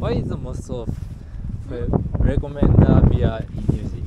Why is the most of uh, recommended beer in New Zealand?